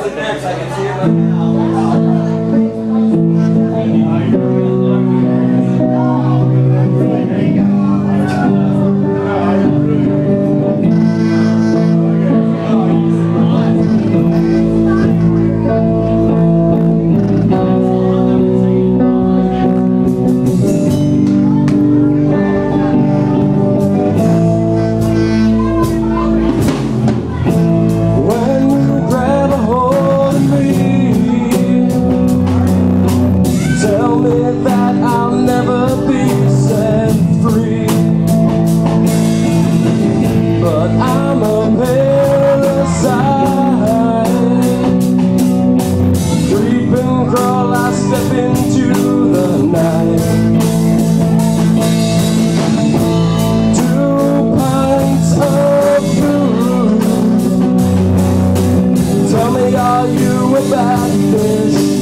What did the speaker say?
I can see right now. That I'll never be set free. But I'm a parasite, creep and crawl. I step into the night. Tell me, are you a bad fish